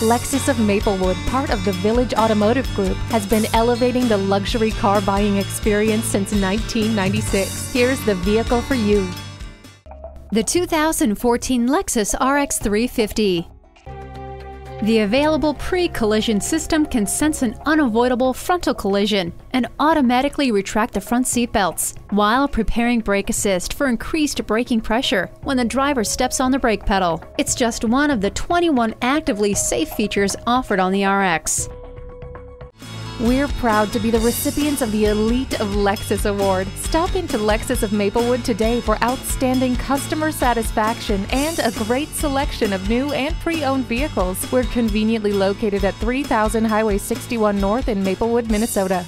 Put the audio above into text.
Lexus of Maplewood, part of the Village Automotive Group, has been elevating the luxury car buying experience since 1996. Here's the vehicle for you. The 2014 Lexus RX 350. The available pre-collision system can sense an unavoidable frontal collision and automatically retract the front seat belts while preparing brake assist for increased braking pressure when the driver steps on the brake pedal. It's just one of the 21 actively safe features offered on the RX. We're proud to be the recipients of the Elite of Lexus Award. Stop into Lexus of Maplewood today for outstanding customer satisfaction and a great selection of new and pre owned vehicles. We're conveniently located at 3000 Highway 61 North in Maplewood, Minnesota.